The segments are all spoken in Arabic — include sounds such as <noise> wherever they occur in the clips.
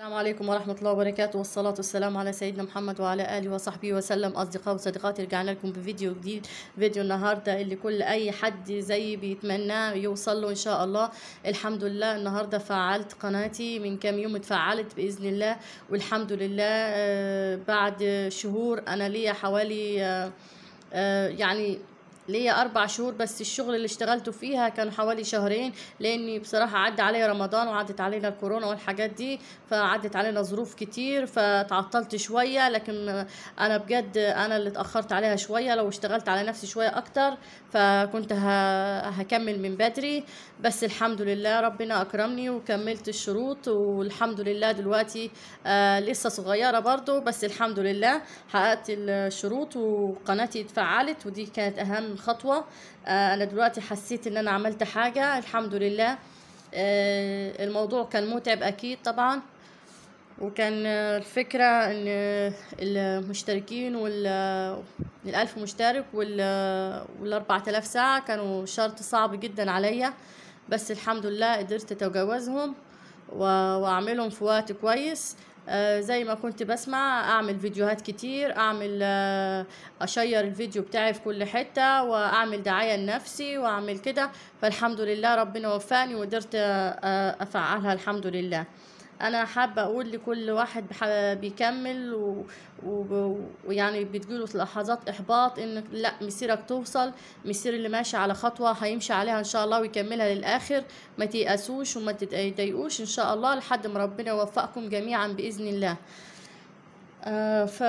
السلام عليكم ورحمة الله وبركاته. والصلاة والسلام على سيدنا محمد وعلى آله وصحبه وسلم. أصدقاء وصديقاتي رجعنا لكم بفيديو جديد فيديو النهاردة اللي كل أي حد زيي بيتمناه يوصل له إن شاء الله. الحمد لله النهاردة فعلت قناتي من كام يوم اتفعلت بإذن الله. والحمد لله آه، بعد شهور أنا ليا حوالي آه، آه، يعني ليا أربع شهور بس الشغل اللي اشتغلته فيها كان حوالي شهرين لأني بصراحة عدى عليا رمضان وعدت علينا الكورونا والحاجات دي فعدت علينا ظروف كتير فتعطلت شوية لكن أنا بجد أنا اللي اتأخرت عليها شوية لو اشتغلت على نفسي شوية أكتر فكنت هكمل من بدري. بس الحمد لله ربنا أكرمني وكملت الشروط والحمد لله دلوقتي آه لسه صغيرة برضو بس الحمد لله حققت الشروط وقناتي اتفعلت ودي كانت أهم خطوة. آه أنا دلوقتي حسيت إن أنا عملت حاجة. الحمد لله. آه الموضوع كان متعب أكيد طبعا. وكان الفكرة إن المشتركين وال الألف مشترك وال والأربعة آلاف ساعة كانوا شرط صعب جدا عليا. بس الحمد لله قدرت أتجاوزهم و- وأعملهم في وقت كويس. زي ما كنت بسمع أعمل فيديوهات كتير أعمل آه، أشير الفيديو بتاعي في كل حتة وأعمل دعاية لنفسي وأعمل كده. فالحمد لله ربنا وفاني وقدرت آه، أفعلها الحمد لله. أنا حابة أقول لكل واحد بيكمل و- و- ويعني بتجيله لحظات إحباط إنك لأ مسيرك توصل مسير اللي ماشي على خطوة هيمشي عليها إن شاء الله ويكملها للآخر. ما تيأسوش وما تتضايقوش إن شاء الله لحد ما ربنا يوفقكم جميعا بإذن الله. آه ف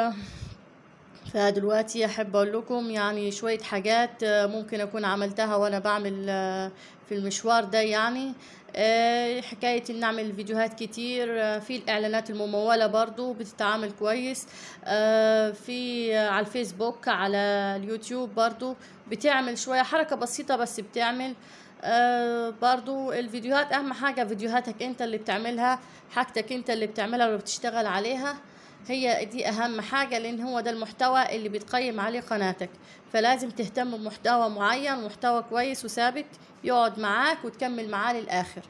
فدلوقتي أحب أقول لكم يعني شوية حاجات ممكن أكون عملتها وأنا بعمل آه، في المشوار ده يعني. حكاية ان نعمل فيديوهات كتير آه، في الإعلانات الممولة برضو بتتعامل كويس آه، في آه، على الفيسبوك على اليوتيوب برضو بتعمل شوية حركة بسيطة بس بتعمل آه برضو الفيديوهات أهم حاجة فيديوهاتك أنت اللي بتعملها حاجتك أنت اللي بتعملها واللي بتشتغل عليها. هي دي أهم حاجة لأن هو ده المحتوى اللي بتقيم عليه قناتك. فلازم تهتم بمحتوى معين محتوى كويس وثابت يقعد معاك وتكمل معاه للآخر.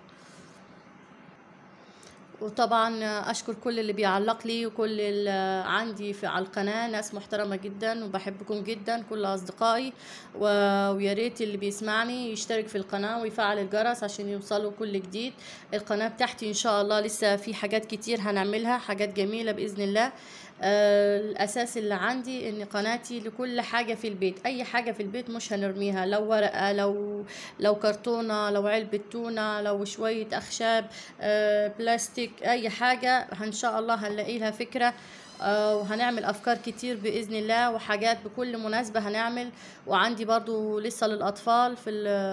وطبعا أشكر كل اللي بيعلق لي وكل اللي عندي في على القناة ناس محترمة جدا وبحبكم جدا كل أصدقائي ويا ريت اللي بيسمعني يشترك في القناة ويفعل الجرس عشان يوصلوا كل جديد. القناة بتاعتي إن شاء الله لسه في حاجات كتير هنعملها حاجات جميلة بإذن الله. آه، الأساس اللي عندي إن قناتي لكل حاجة في البيت أي حاجة في البيت مش هنرميها. لو ورقة لو لو كرتونة لو علبة تونة لو شوية أخشاب آه، بلاستيك أي حاجة إن شاء الله هنلاقي لها فكرة آه، وهنعمل أفكار كتير بإذن الله وحاجات بكل مناسبة هنعمل. وعندي برضو لسه للأطفال في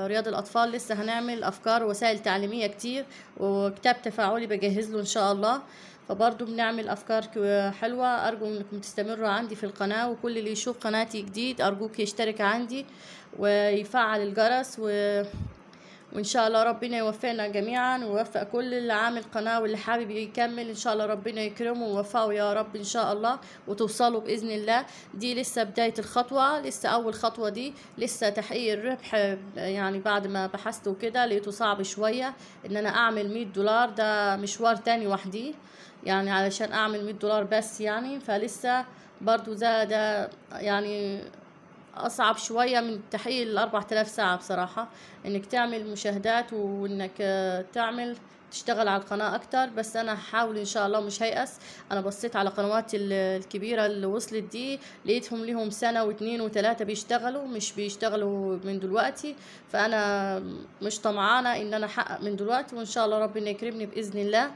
رياض الأطفال لسه هنعمل أفكار وسائل تعليمية كتير وكتاب تفاعلي بجهز له إن شاء الله. فبرضو بنعمل أفكار حلوة. أرجو إنكم تستمروا عندي في القناة وكل اللي يشوف قناتي جديد أرجوك يشترك عندي ويفعل الجرس و... وإن شاء الله ربنا يوفقنا جميعا ويوفق كل اللي عامل قناة واللي حابب يكمل إن شاء الله ربنا يكرمه ويوفقه يا رب إن شاء الله وتوصلوا بإذن الله. دي لسه بداية الخطوة لسه أول خطوة دي لسه تحقيق الربح يعني بعد ما بحثت وكده لقيته صعب شوية إن أنا أعمل 100 دولار ده مشوار تاني وحدي يعني علشان أعمل 100 دولار بس يعني فلسه برضو ده ده يعني أصعب شوية من تحقيق ال 4000 ساعة بصراحة إنك تعمل مشاهدات وإنك آه، تعمل تشتغل على القناة أكتر. بس أنا هحاول إن شاء الله مش هيأس. أنا بصيت على قنوات ال- الكبيرة اللي وصلت دي لقيتهم ليهم سنة واتنين وتلاتة بيشتغلوا مش بيشتغلوا من دلوقتي. فأنا مش طمعانة إن أنا أحقق من دلوقتي وإن شاء الله ربنا يكرمني بإذن الله.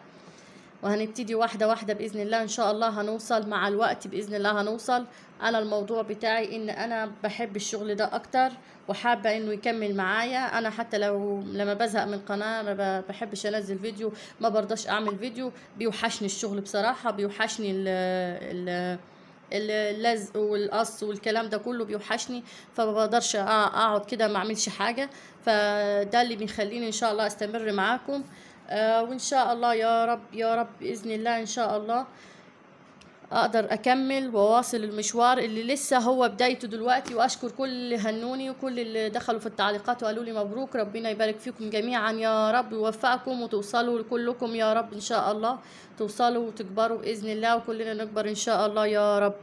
وهنبتدي واحدة واحدة بإذن الله. إن شاء الله هنوصل مع الوقت بإذن الله هنوصل أنا الموضوع بتاعي. إن أنا بحب الشغل ده أكتر وحابة إنه يكمل معايا. أنا حتى لو لما بزهق من القناة ما بحبش أنزل فيديو ما برضاش أعمل فيديو بيوحشني الشغل بصراحة بيوحشني ال ال اللزق والقص والكلام ده كله بيوحشني فما بقدرش أقعد كده ما أعملش حاجة. فده اللي بيخليني إن شاء الله أستمر معاكم. آه وإن شاء الله يا رب يا رب بإذن الله إن شاء الله. أقدر أكمل وأواصل المشوار اللي لسه هو بدايته دلوقتي وأشكر كل اللي هنوني وكل اللي دخلوا في التعليقات وقالوا لي مبروك. ربنا يبارك فيكم جميعا يا رب ويوفقكم وتوصلوا كلكم يا رب إن شاء الله. توصلوا وتكبروا بإذن الله وكلنا نكبر إن شاء الله يا رب.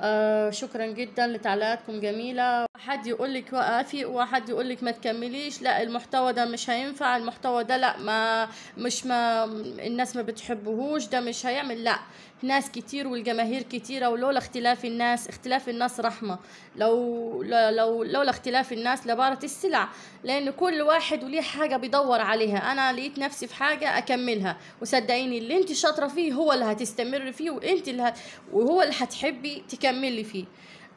آه شكرا جدا لتعليقاتكم جميلة. حد يقول لك وقفي وحد يقول لك ما تكمليش. لا المحتوى ده مش هينفع المحتوى ده لا ما مش ما الناس ما بتحبهوش ده مش هيعمل. لا ناس كتير والجماهير كتيرة ولولا اختلاف الناس اختلاف الناس رحمة. لو لو لولا اختلاف الناس لبارت السلع لأن كل واحد وليه حاجة بيدور عليها. أنا لقيت نفسي في حاجة أكملها. وصدقيني اللي أنت شاطرة فيه هو اللي هتستمر فيه وأنت اللي هت... وهو اللي هتحبي تكملي فيه.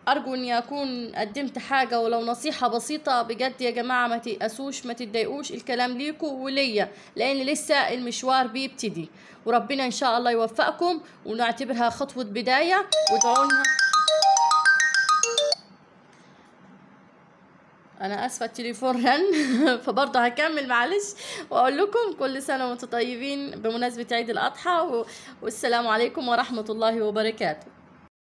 أرجو اني اكون قدمت حاجة ولو نصيحة بسيطة. بجد يا جماعة ما تيأسوش ما تتضايقوش. الكلام ليكوا وليا لأن لسه المشوار بيبتدي. وربنا إن شاء الله يوفقكم ونعتبرها خطوة بداية. وادعوا لنا. أنا آسفة التليفون رن <laughs> فبرضه هكمل معلش. وأقول لكم كل سنة وأنتم طيبين بمناسبة عيد الأضحى والسلام عليكم ورحمة الله وبركاته.